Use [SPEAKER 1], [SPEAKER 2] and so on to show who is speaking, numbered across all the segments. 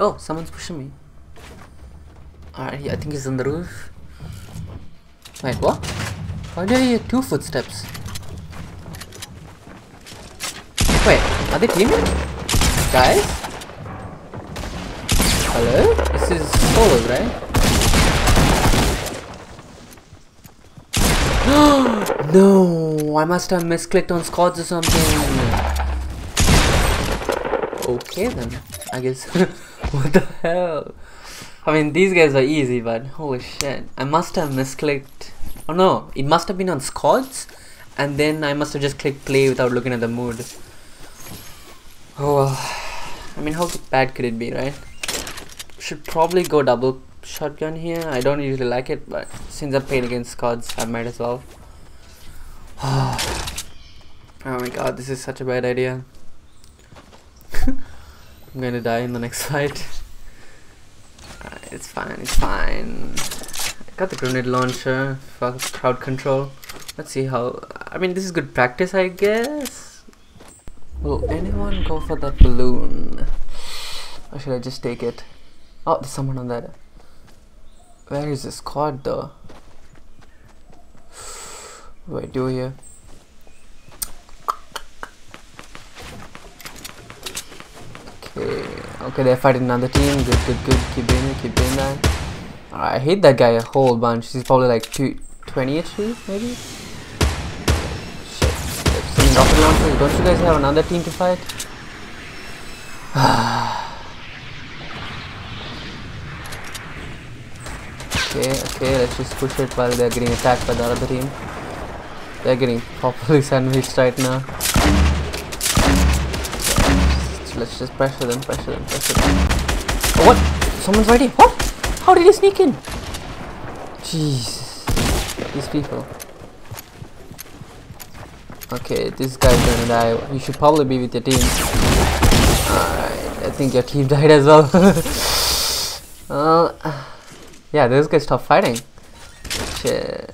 [SPEAKER 1] Oh, someone's pushing me. Alright, I think he's on the roof. Wait, what? Why do I hear two footsteps? Wait, are they teaming? Guys? Hello? This is solos, right? no, I must have misclicked on squads or something. Okay then, I guess. what the hell? I mean, these guys are easy, but holy shit. I must have misclicked. Oh no, it must have been on squads, and then I must have just clicked play without looking at the mood. Oh well. I mean, how bad could it be, right? Should probably go double shotgun here. I don't usually like it, but since I'm playing against squads, I might as well. oh my god, this is such a bad idea. I'm gonna die in the next fight. It's fine, it's fine. I got the grenade launcher for crowd control. Let's see how. I mean, this is good practice, I guess. Will anyone go for that balloon? Or should I just take it? Oh, there's someone on that. Where is the squad though? What do do here? Okay, okay, they're fighting another team. Good, good, good. Keep doing keep doing that. I hate that guy a whole bunch. He's probably like two, 20 HP, maybe? Shit. Rocket. Don't you guys have another team to fight? okay, okay, let's just push it while they're getting attacked by the other team. They're getting properly sandwiched right now. Let's just pressure them, pressure them, pressure them. Oh, what? Someone's right here. What? How did he sneak in? Jesus. These people. Okay, this guy's gonna die. You should probably be with your team. Alright, I think your team died as well. well, uh, yeah, this guy stopped fighting. Shit.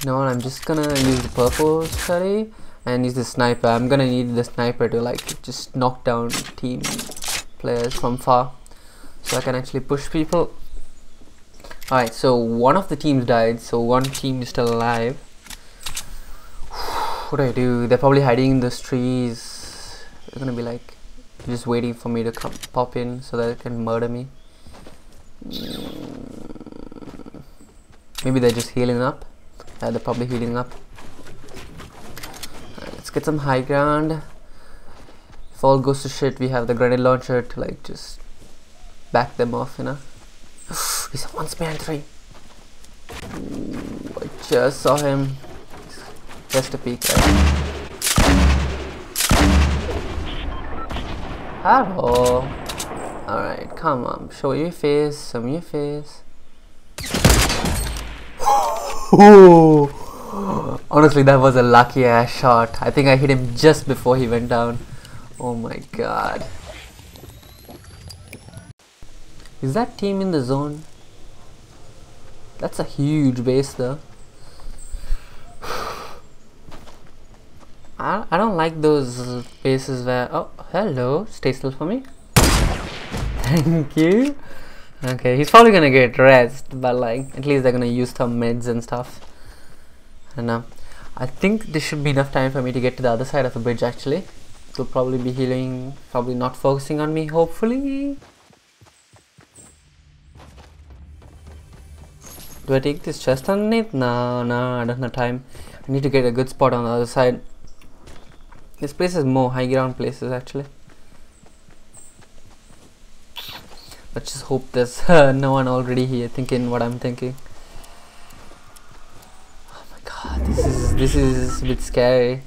[SPEAKER 1] You know what, I'm just gonna use the purple study and use the sniper. I'm gonna need the sniper to like just knock down team players from far so I can actually push people. Alright, so one of the teams died, so one team is still alive. what do I do? They're probably hiding in those trees. They're gonna be like just waiting for me to come pop in so that they can murder me. Mm. Maybe they're just healing up. Uh, they're probably healing up. Get some high ground. If all goes to shit, we have the grenade launcher to like just back them off, you know. He's one span three. Ooh, I just saw him. Just a peek. Right? Hello. Alright, come on. Show your face. Show me your face. Honestly, that was a lucky ass shot. I think I hit him just before he went down. Oh my god. Is that team in the zone? That's a huge base though. I, I don't like those bases where... Oh, hello. Stay still for me. Thank you. Okay, he's probably gonna get rest, but like, at least they're gonna use some meds and stuff. And uh, I think this should be enough time for me to get to the other side of the bridge actually. They'll probably be healing, probably not focusing on me, hopefully. Do I take this chest underneath? No, no, I don't have time. I need to get a good spot on the other side. This place is more high ground places actually. let's just hope there's uh, no one already here thinking what I'm thinking oh my god this is a bit scary.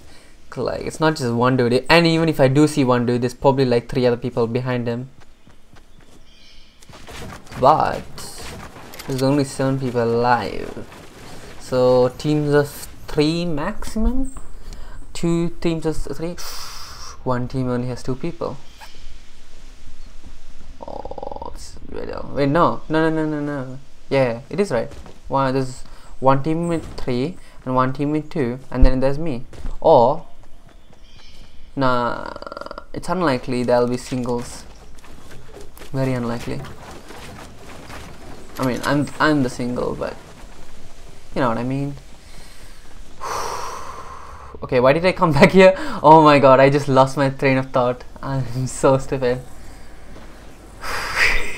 [SPEAKER 1] Like it's not just one dude. And even if I do see one dude there's probably like three other people behind him. But there's only seven people alive. So teams of three maximum? Two teams of three? One team only has two people. Oh wait no. No no no no no. Yeah it is right. One there's one team with three and one team with two and then there's me or nah it's unlikely there'll be singles Very unlikely. I mean, I'm I'm the single, but you know what I mean. okay, why did I come back here? Oh my god, I just lost my train of thought. I'm so stupid.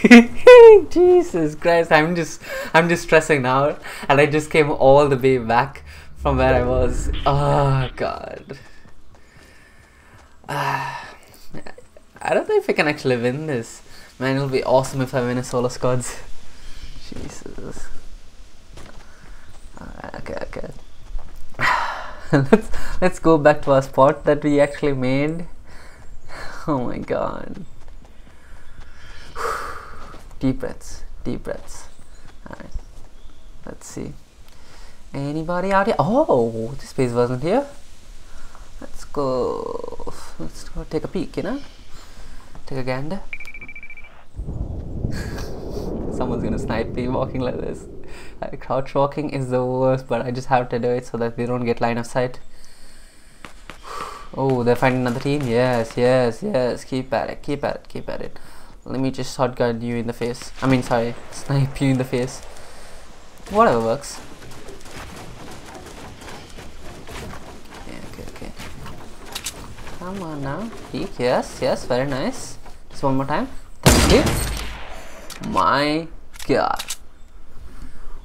[SPEAKER 1] Jesus Christ, I'm just I'm just stressing now and I just came all the way back from where I was. Oh god. Uh, I don't know if I can actually win this. Man, it'll be awesome if I win a solo squads. Jesus. Okay, okay. let's let's go back to our spot that we actually made. Oh my god. deep breaths, deep breaths. Alright. Let's see. Anybody out here? Oh, this place wasn't here. Let's go. Let's go take a peek, you know? Take a gander. Someone's gonna snipe me walking like this. Like, crouch walking is the worst, but I just have to do it so that they don't get line of sight. Oh, they're finding another team? Yes, yes, yes. Keep at it, keep at it, keep at it. Let me just shotgun you in the face. I mean, sorry, snipe you in the face. Whatever works. Come on now. Peek. Yes, yes, very nice. Just one more time. Thank you. My god.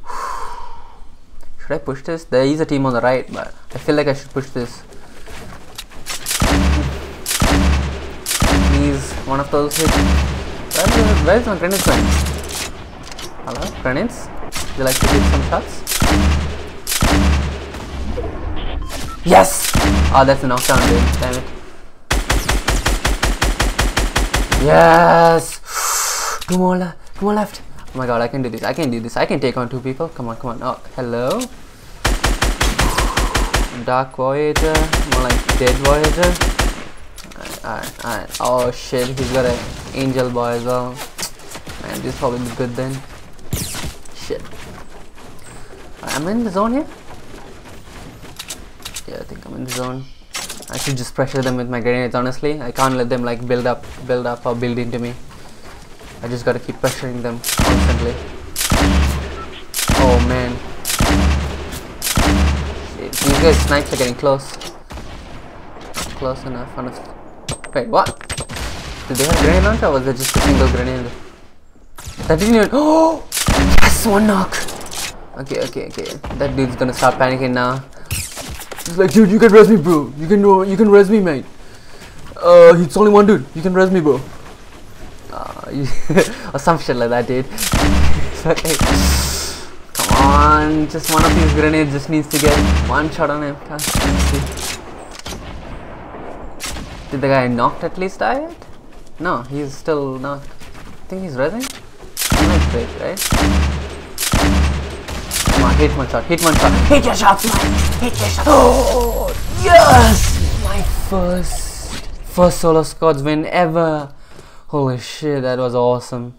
[SPEAKER 1] Should I push this? There is a team on the right, but I feel like I should push this. He's one of those hits. Where, is my grenades going? Hello? Grenades? Would you like to hit some shots? Yes! Oh, that's a knockdown, dude. Damn it. Yes! Two more left. Two more left. Oh my god, I can do this. I can do this. I can take on two people. Come on, come on. Oh, hello. Dark Voyager. More like Dead Voyager. Alright, alright. Oh shit, he's got an Angel Boy as well. Man, this is probably good then. Shit. I'm in the zone here? Yeah, I think I'm in the zone. I should just pressure them with my grenades honestly. I can't let them like build up build up or build into me. I just gotta keep pressuring them constantly. Oh man. These guys snipes are getting close. Close enough, honestly. Wait, what? Did they have grenade launcher or was it just a single grenade? That didn't even Oh Yes, one knock! Okay, okay, okay. That dude's gonna start panicking now. He's like, dude, you can res me, bro. You can uh, you can res me, mate. Uh, it's only one dude. You can res me, bro. Uh, or some shit like that, dude. okay. Come on, just one of these grenades just needs to get one shot on him. Did the guy knocked at least die? No, he's still knocked. I think he's resing. Nice break, right? On, hit one shot, hit one shot, hit your shots, man! Hit your shot! Oh, yes! My first, first solo squads win ever! Holy shit, that was awesome.